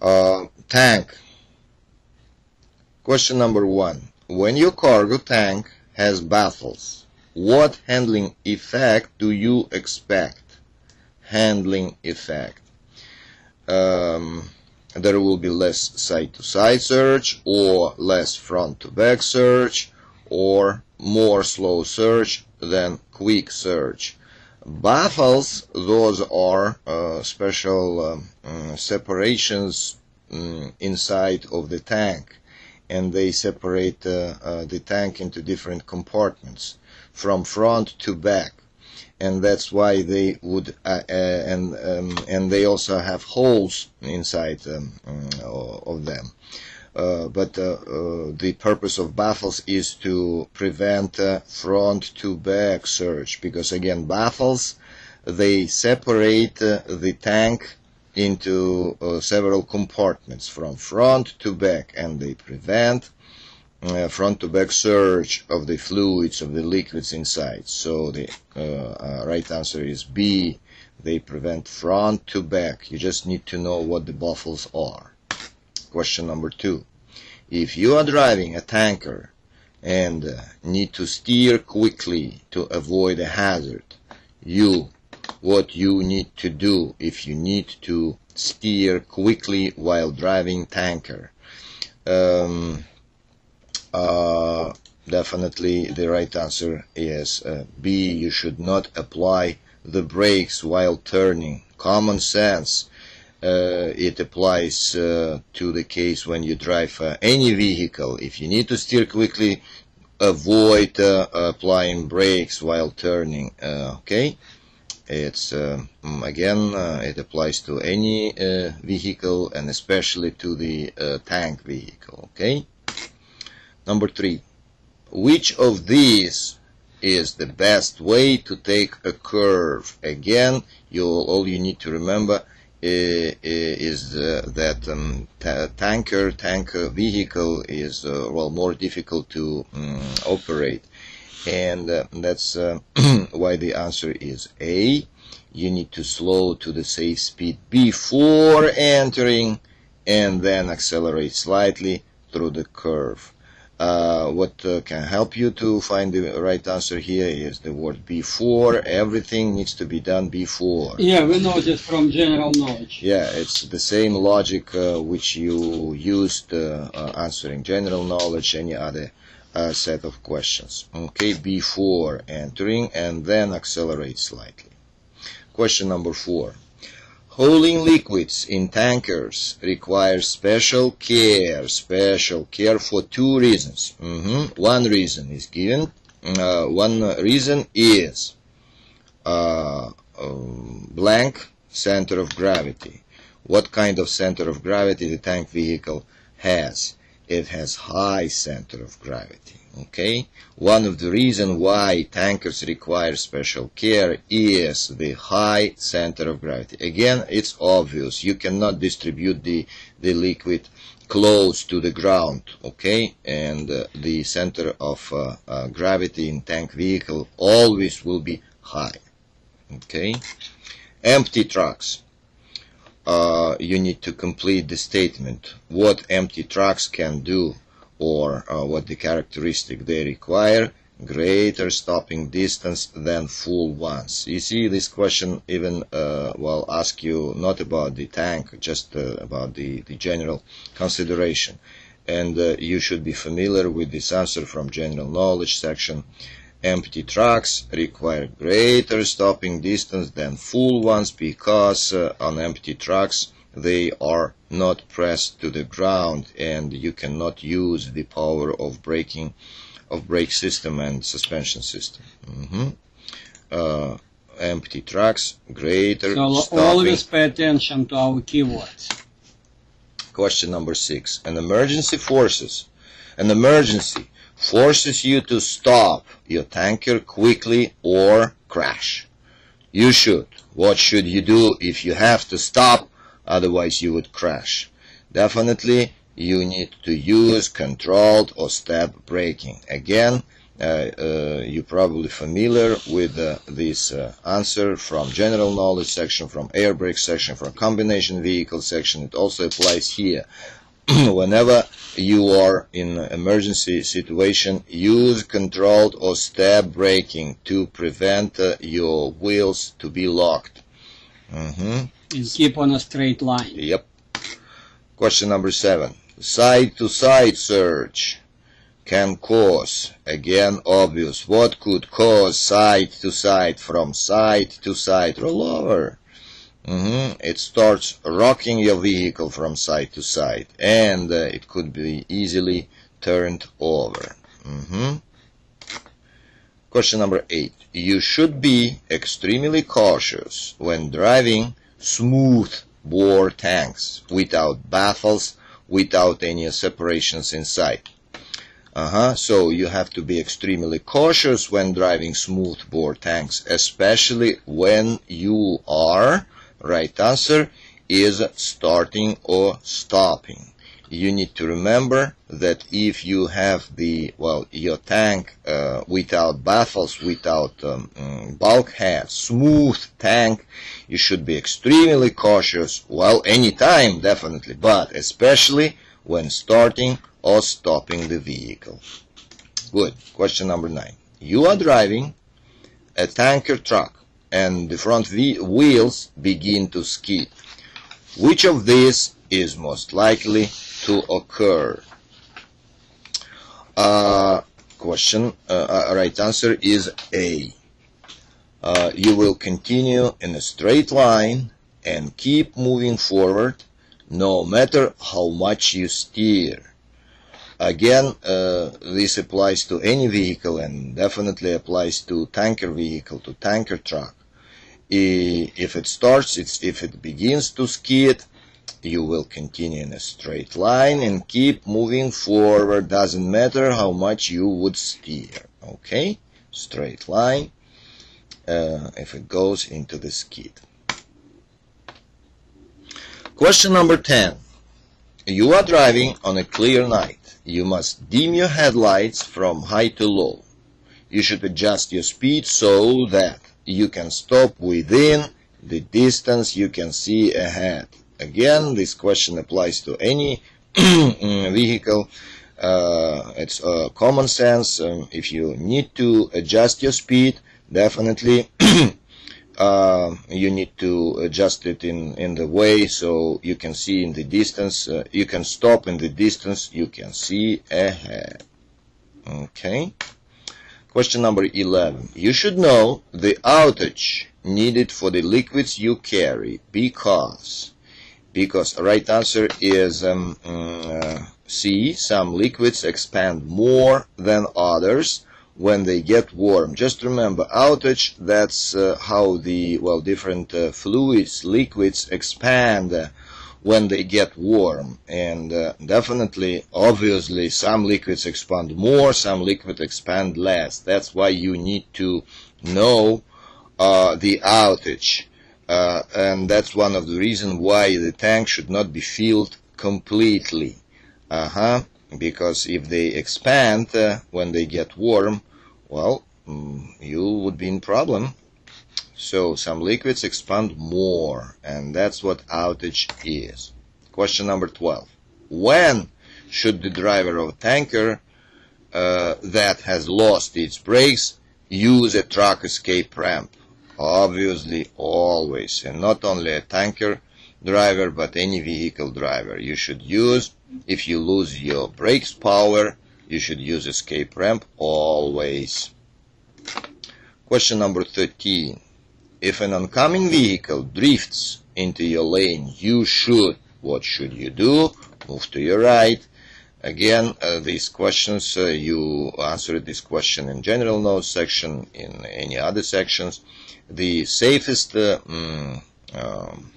Uh, tank. Question number one. When your cargo tank has baffles, what handling effect do you expect? Handling effect. Um, there will be less side-to-side surge or less front-to-back surge or more slow surge than quick surge. Baffles, those are uh, special um, uh, separations um, inside of the tank. And they separate uh, uh, the tank into different compartments from front to back. And that's why they would uh, uh, and um, and they also have holes inside um, of them uh, but uh, uh, the purpose of baffles is to prevent front to back surge because again baffles they separate the tank into uh, several compartments from front to back and they prevent uh, front to back surge of the fluids of the liquids inside. So the uh, uh, right answer is B they prevent front to back. You just need to know what the baffles are question number two if you are driving a tanker and uh, need to steer quickly to avoid a hazard you what you need to do if you need to steer quickly while driving tanker. Um, uh, definitely the right answer is uh, B. You should not apply the brakes while turning. Common sense. Uh, it applies uh, to the case when you drive uh, any vehicle. If you need to steer quickly, avoid uh, applying brakes while turning. okay. It's uh, mm, again uh, it applies to any uh, vehicle and especially to the uh, tank vehicle. Okay. Number three, which of these is the best way to take a curve? Again, you all you need to remember is that um, tanker tanker vehicle is uh, well more difficult to um, operate and uh, that's uh, why the answer is A. You need to slow to the safe speed before entering and then accelerate slightly through the curve. Uh, what uh, can help you to find the right answer here is the word before. Everything needs to be done before. Yeah, we know this from general knowledge. Yeah, it's the same logic uh, which you used uh, answering general knowledge, any other a set of questions. Okay, before entering and then accelerate slightly. Question number four. Hauling liquids in tankers requires special care, special care for two reasons. Mm -hmm. One reason is given. Uh, one reason is uh, um, blank center of gravity. What kind of center of gravity the tank vehicle has? It has high center of gravity. Okay, one of the reasons why tankers require special care is the high center of gravity. Again, it's obvious. You cannot distribute the, the liquid close to the ground, okay? And uh, the center of uh, uh, gravity in tank vehicle always will be high, okay? Empty trucks uh, you need to complete the statement what empty trucks can do or uh, what the characteristic they require greater stopping distance than full ones. You see, this question even uh, will ask you not about the tank, just uh, about the, the general consideration. And uh, you should be familiar with this answer from general knowledge section. Empty trucks require greater stopping distance than full ones because uh, on empty trucks they are not pressed to the ground and you cannot use the power of braking of brake system and suspension system. Mm -hmm. uh, empty trucks, greater so stopping. always pay attention to our keywords. Question number six. An emergency forces. An emergency forces you to stop your tanker quickly or crash. You should. What should you do if you have to stop? Otherwise you would crash. Definitely you need to use controlled or step braking. Again, Uh, uh, you're probably familiar with uh, this uh, answer from general knowledge section, from air brake section, from combination vehicle section. It also applies here. Whenever you are in emergency situation, use controlled or step braking to prevent uh, your wheels to be locked. hmm And keep on a straight line. Yep. Question number seven. Side to side surge can cause, again obvious, what could cause side to side from side to side? Roll over. hmm It starts rocking your vehicle from side to side and uh, it could be easily turned over. hmm Question number eight. You should be extremely cautious when driving smooth bore tanks without baffles, without any separations inside. Uh-huh. So you have to be extremely cautious when driving smooth bore tanks, especially when you are, right answer, is starting or stopping. You need to remember that if you have the, well, your tank uh, without baffles, without um, mm, bulkhead, smooth tank, you should be extremely cautious, well, anytime, definitely, but especially when starting or stopping the vehicle. Good. Question number nine. You are driving a tanker truck and the front wheels begin to skid. Which of these is most likely to occur? Uh, question, uh, uh, right answer is A. Uh, you will continue in a straight line and keep moving forward no matter how much you steer. Again, uh, this applies to any vehicle and definitely applies to tanker vehicle, to tanker truck. If it starts, if it begins to skid, you will continue in a straight line and keep moving forward. Doesn't matter how much you would steer. Okay? Straight line uh, if it goes into the skid. Question number 10. You are driving on a clear night. You must dim your headlights from high to low. You should adjust your speed so that you can stop within the distance you can see ahead. Again, this question applies to any vehicle. Uh, it's uh, common sense. Um, if you need to adjust your speed, definitely uh, you need to adjust it in, in the way so you can see in the distance. Uh, you can stop in the distance you can see ahead. Okay. Question number 11. You should know the outage needed for the liquids you carry because because right answer is um, mm, uh, C. Some liquids expand more than others when they get warm. Just remember, outage, that's uh, how the, well, different uh, fluids, liquids expand when they get warm. And uh, definitely, obviously, some liquids expand more, some liquids expand less. That's why you need to know uh, the outage. Uh, and that's one of the reasons why the tank should not be filled completely. Uh-huh. Because if they expand uh, when they get warm, well, mm, you would be in problem. So some liquids expand more, and that's what outage is. Question number 12. When should the driver of a tanker uh, that has lost its brakes use a truck escape ramp? Obviously, always, and not only a tanker driver, but any vehicle driver. You should use, if you lose your brakes power, you should use escape ramp always. Question number 13. If an oncoming vehicle drifts into your lane, you should, what should you do? Move to your right. Again, uh, these questions, uh, you answered this question in general notes section, in any other sections. The safest uh, mm, um,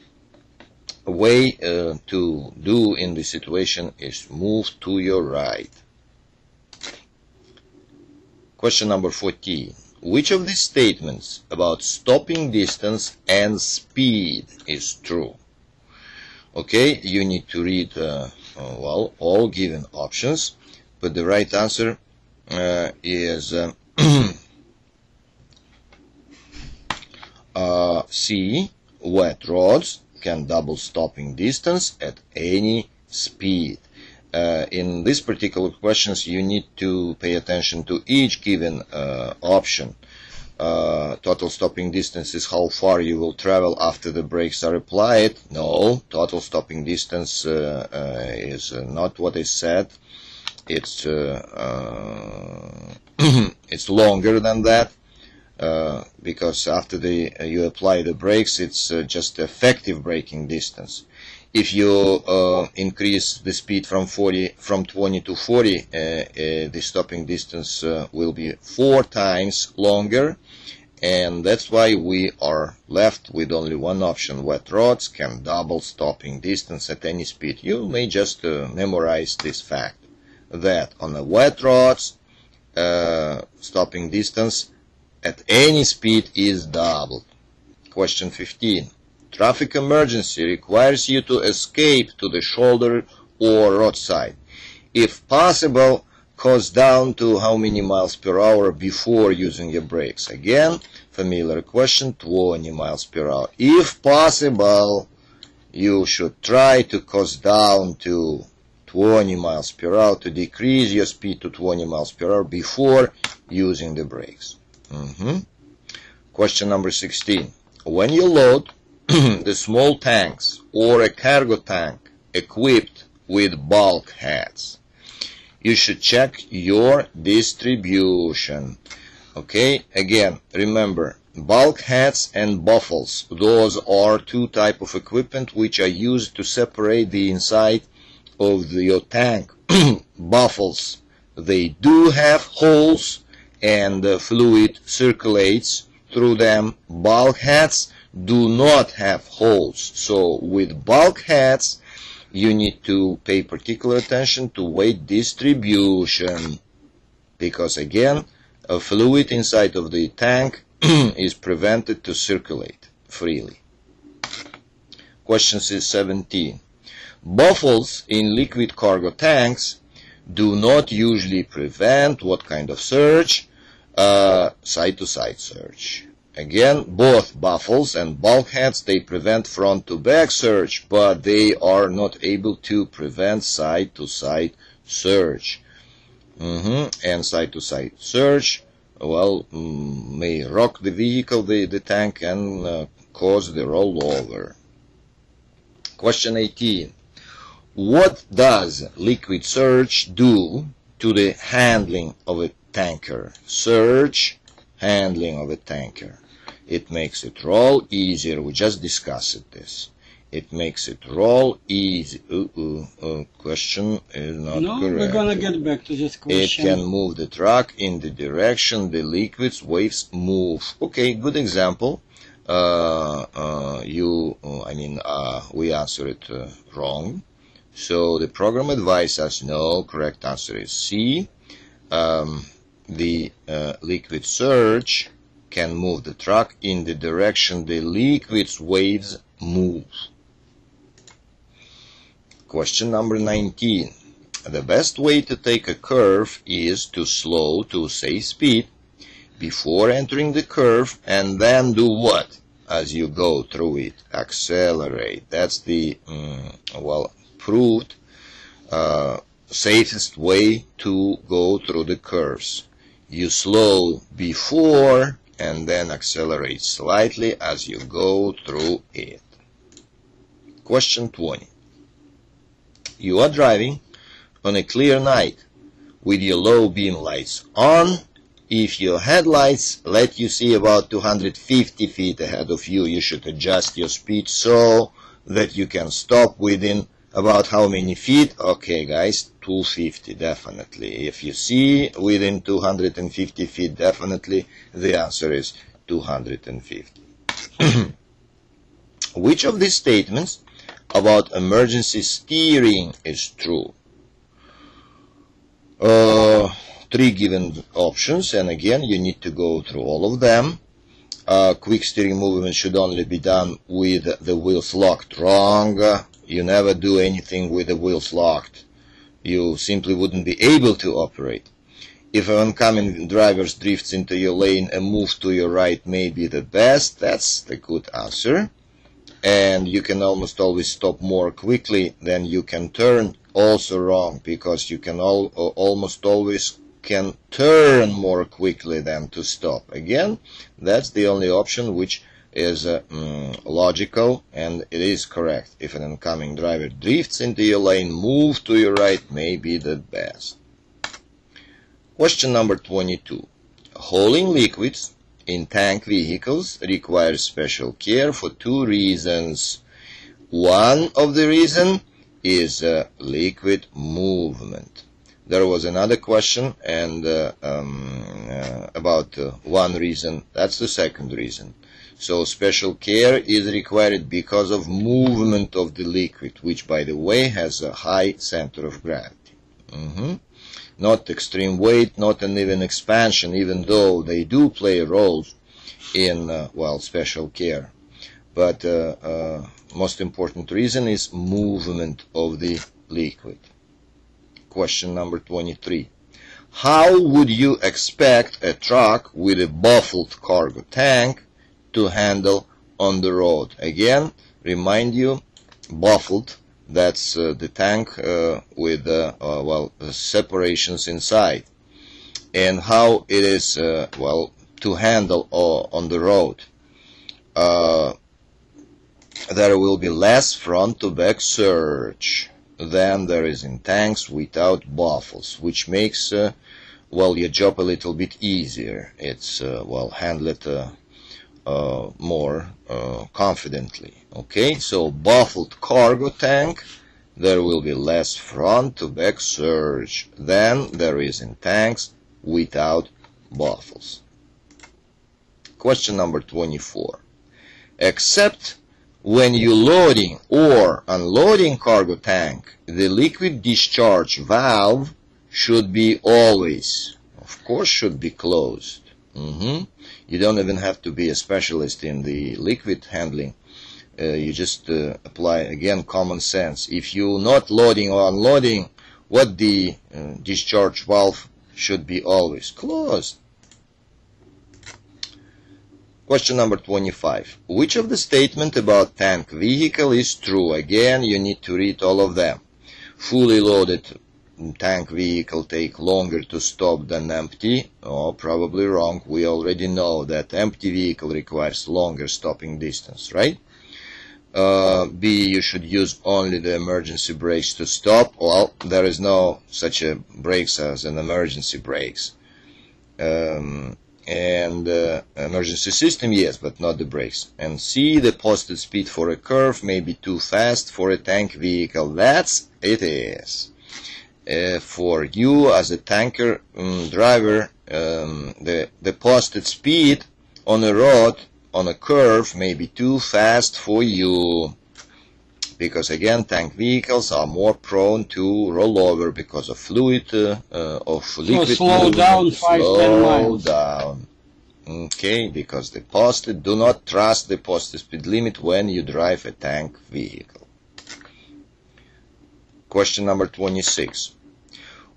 way uh, to do in this situation is move to your right. Question number 14. Which of these statements about stopping distance and speed is true? Okay, you need to read, uh, uh, well, all given options, but the right answer uh, is uh, uh, C. Wet roads can double stopping distance at any speed. Uh, in these particular questions, you need to pay attention to each given uh, option. Uh, total stopping distance is how far you will travel after the brakes are applied. No, total stopping distance uh, uh, is not what is said. It's uh, it's longer than that. Uh, because after the uh, you apply the brakes, it's uh, just effective braking distance. If you uh, increase the speed from 40 from 20 to 40, uh, the stopping distance will be four times longer, and that's why we are left with only one option. Wet roads can double stopping distance at any speed. You may just memorize this fact that on the wet roads, stopping distance at any speed is doubled. Question 15. Traffic emergency requires you to escape to the shoulder or roadside. If possible, coast down to how many miles per hour before using your brakes. Again, familiar question, 20 miles per hour. If possible, you should try to coast down to 20 miles per hour to decrease your speed to 20 miles per hour before using the brakes. Mm -hmm. Question number 16. When you load the small tanks or a cargo tank equipped with bulkheads, you should check your distribution. Okay, again, remember, bulkheads and baffles, those are two type of equipment which are used to separate the inside of the, your tank. baffles, they do have holes and the fluid circulates through them. Bulkheads do not have holes. So with bulkheads, you need to pay particular attention to weight distribution because again, a fluid inside of the tank is prevented to circulate freely. Question 17. Baffles in liquid cargo tanks do not usually prevent what kind of surge? Uh, side-to-side -side surge. Again, both baffles and bulkheads, they prevent front-to-back surge, but they are not able to prevent side-to-side -side surge. Mm -hmm. And side-to-side -side surge, well, mm, may rock the vehicle, the, the tank, and uh, cause the rollover. Question 18. What does liquid surge do to the handling of a tanker. Surge handling of a tanker. It makes it roll easier. We just discussed this. It makes it roll easy. Ooh, ooh, uh, question is not no, correct. we're gonna get back to this question. It can move the truck in the direction the liquid's waves move. Okay, good example. Uh, uh, you, uh, I mean, uh, we answer it uh, wrong. So the program advises us no. Correct answer is C. Um, the uh, liquid surge can move the truck in the direction the liquid's waves move. Question number 19. The best way to take a curve is to slow to safe speed before entering the curve and then do what? As you go through it, accelerate. That's the, um, well, proved uh, safest way to go through the curves. You slow before and then accelerate slightly as you go through it. Question 20. You are driving on a clear night with your low beam lights on. If your headlights let you see about 250 feet ahead of you, you should adjust your speed so that you can stop within about how many feet? Okay, guys, 250, definitely. If you see within 250 feet, definitely, the answer is 250. Which of these statements about emergency steering is true? Uh, three given options, and again, you need to go through all of them. Uh, quick steering movement should only be done with the wheels locked. Wrong you never do anything with the wheels locked. You simply wouldn't be able to operate. if an oncoming driver drifts into your lane, a move to your right may be the best. That's the good answer. And you can almost always stop more quickly than you can turn. Also wrong, because you can all, almost always can turn more quickly than to stop. Again, that's the only option which is uh, mm, logical and it is correct. If an incoming driver drifts into your lane, move to your right may be the best. Question number 22. Hauling liquids in tank vehicles requires special care for two reasons. One of the reason is uh, liquid movement. There was another question and uh, um, uh, about uh, one reason. That's the second reason. So special care is required because of movement of the liquid, which by the way has a high center of gravity. Mm -hmm not extreme weight, not an even expansion, even though they do play a role in, uh, well, special care. But uh, uh, most important reason is movement of the liquid. Question number 23. How would you expect a truck with a baffled cargo tank to handle on the road? Again, remind you, baffled that's uh, the tank uh, with uh, well separations inside. And how it is well to handle on the road. There will be less front to back surge than there is in tanks without baffles which makes uh, well your job a little bit easier. It's uh, well handled uh, more uh, confidently. Okay, so baffled cargo tank, there will be less front to back surge than there is in tanks without baffles. Question number 24. Except when you loading or unloading cargo tank, the liquid discharge valve should be always, of course, should be closed. Mm -hmm. You don't even have to be a specialist in the liquid handling. Uh, you just uh, apply again common sense. If you're not loading or unloading, what the uh, discharge valve should be always closed. Question number 25. Which of the statement about tank vehicle is true? Again, you need to read all of them. Fully loaded tank vehicle take longer to stop than empty? Oh, probably wrong. We already know that empty vehicle requires longer stopping distance, right? Uh, B, you should use only the emergency brakes to stop. Well, there is no such a brakes as an emergency brakes. Um, and uh, emergency system, yes, but not the brakes. And C, the posted speed for a curve may be too fast for a tank vehicle. That's it is uh, for you as a tanker um, driver, um, the, the posted speed on a road, on a curve, may be too fast for you. Because again, tank vehicles are more prone to roll over because of fluid, uh, uh, of liquid. So slow movement. down, five, slow ten miles. down. Okay, because the posted, do not trust the posted speed limit when you drive a tank vehicle. Question number 26.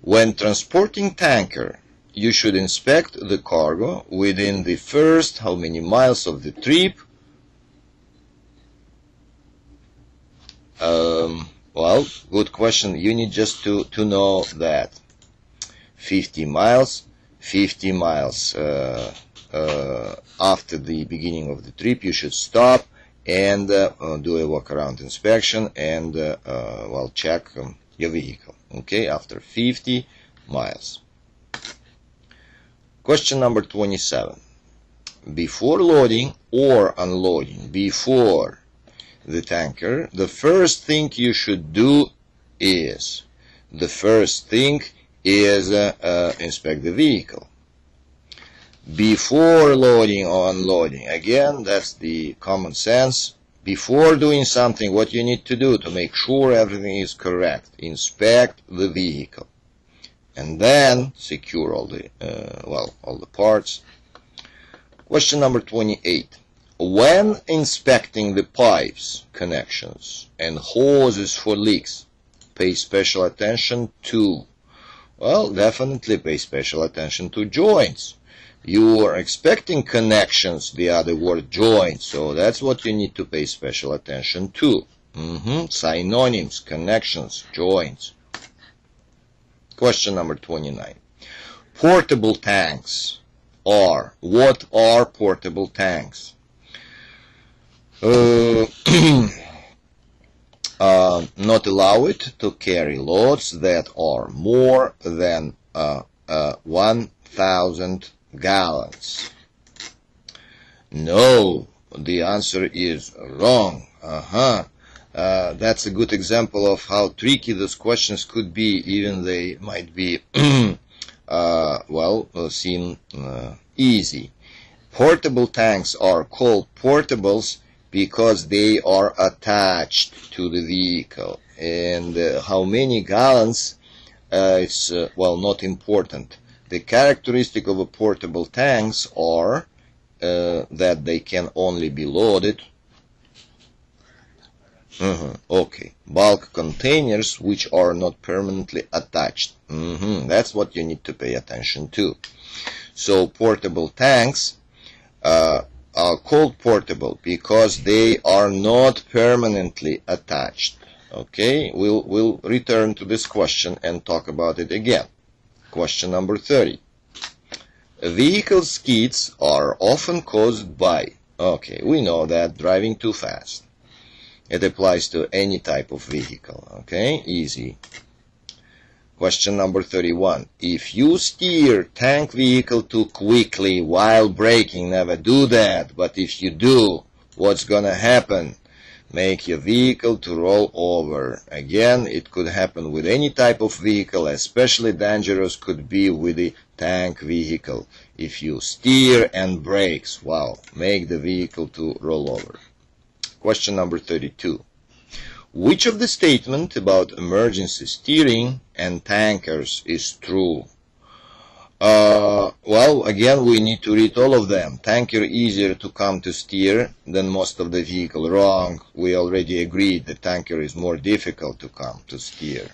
When transporting tanker, you should inspect the cargo within the first how many miles of the trip. Um, well, good question. You need just to, to know that 50 miles, 50 miles uh, uh, after the beginning of the trip, you should stop and uh, do a walk around inspection and uh, uh, well check um, your vehicle okay after 50 miles. Question number 27 before loading or unloading before the tanker the first thing you should do is the first thing is uh, uh, inspect the vehicle. Before loading or unloading again that's the common sense before doing something, what you need to do to make sure everything is correct, inspect the vehicle. And then secure all the, uh, well, all the parts. Question number 28. When inspecting the pipes, connections, and hoses for leaks, pay special attention to Well, definitely pay special attention to joints. You are expecting connections, via the other word joints, so that's what you need to pay special attention to. Mm -hmm. Synonyms, connections, joints. Question number 29. Portable tanks are. What are portable tanks? Uh, uh, not allow it to carry loads that are more than uh, uh 1,000 gallons. No, the answer is wrong. Uh-huh. Uh, that's a good example of how tricky those questions could be, even they might be, uh, well, uh, seem uh, easy. Portable tanks are called portables because they are attached to the vehicle. And uh, how many gallons uh, is, well, not important. The characteristic of a portable tanks are uh, that they can only be loaded. Mm -hmm. Okay, bulk containers which are not permanently attached. Mm -hmm. That's what you need to pay attention to. So portable tanks uh, are called portable because they are not permanently attached. Okay, we'll, we'll return to this question and talk about it again. Question number 30. Vehicle skids are often caused by, okay, we know that driving too fast. It applies to any type of vehicle, okay, easy. Question number 31. If you steer tank vehicle too quickly while braking, never do that. But if you do, what's gonna happen? Make your vehicle to roll over. Again, it could happen with any type of vehicle, especially dangerous could be with the tank vehicle. If you steer and brakes, wow, make the vehicle to roll over. Question number 32. Which of the statement about emergency steering and tankers is true? Uh, well, again, we need to read all of them. Tanker easier to come to steer than most of the vehicle. Wrong. We already agreed the tanker is more difficult to come to steer.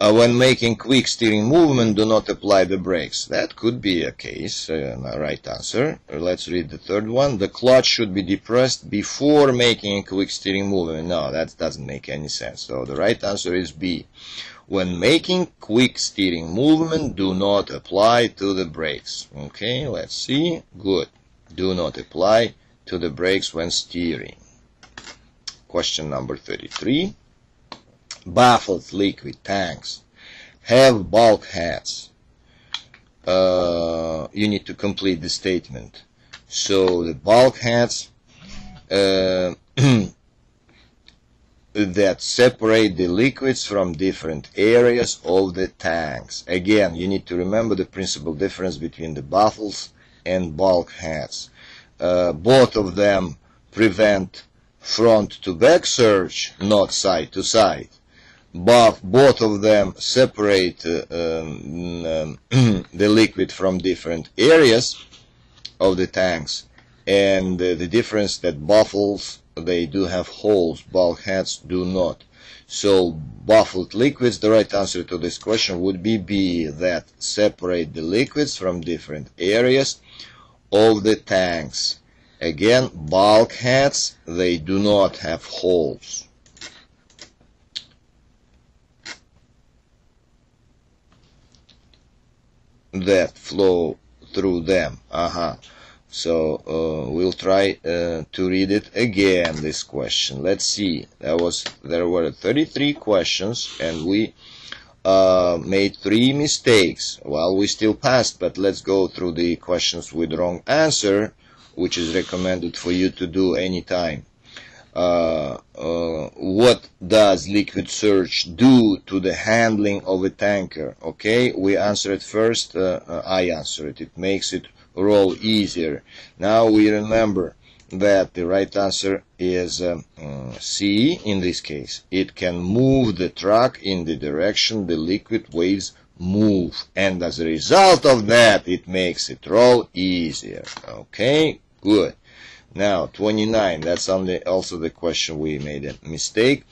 Uh, when making quick steering movement, do not apply the brakes. That could be a case, uh, right answer. Let's read the third one. The clutch should be depressed before making a quick steering movement. No, that doesn't make any sense. So the right answer is B. When making quick steering movement, do not apply to the brakes. Okay, let's see. Good. Do not apply to the brakes when steering. Question number 33 baffled liquid tanks have bulkheads. Uh, you need to complete the statement. So the bulkheads uh, that separate the liquids from different areas of the tanks. Again, you need to remember the principal difference between the baffles and bulkheads. Uh, both of them prevent front to back surge, not side to side but both of them separate uh, um, um the liquid from different areas of the tanks and uh, the difference that baffles they do have holes bulkheads do not so baffled liquids the right answer to this question would be B that separate the liquids from different areas of the tanks again bulkheads they do not have holes that flow through them. Uh-huh. So uh, we'll try uh, to read it again. This question. Let's see. There was there were 33 questions, and we uh, made three mistakes. Well, we still passed, but let's go through the questions with wrong answer, which is recommended for you to do anytime. Uh, uh, what does liquid surge do to the handling of a tanker? Okay, we answer it first. Uh, uh, I answer it. It makes it roll easier. Now we remember that the right answer is um, uh, C in this case. It can move the truck in the direction the liquid waves move. And as a result of that, it makes it roll easier. Okay, good. Now, 29, that's only also the question we made a mistake.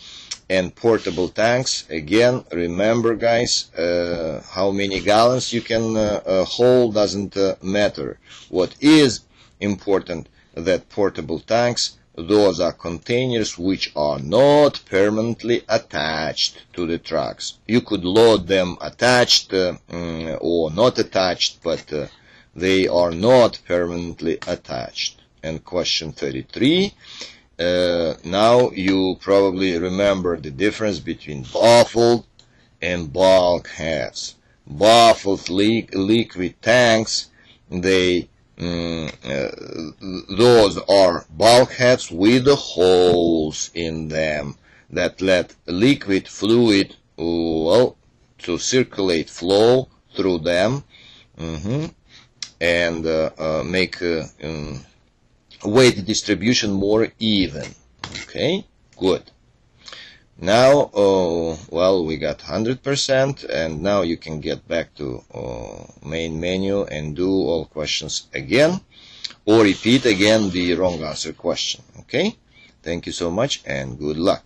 And portable tanks. Again remember guys uh, how many gallons you can uh, uh, hold doesn't uh, matter. What is important that portable tanks those are containers which are not permanently attached to the trucks. You could load them attached uh, mm, or not attached but uh, they are not permanently attached. And question 33 uh, now you probably remember the difference between baffled and bulkheads. Baffled li liquid tanks, they mm, uh, those are bulkheads with holes in them that let liquid fluid well to circulate flow through them mm -hmm, and uh, uh make um, weight distribution more even. Okay, good. Now, uh, well, we got 100% and now you can get back to uh, main menu and do all questions again or repeat again the wrong answer question. Okay, thank you so much and good luck.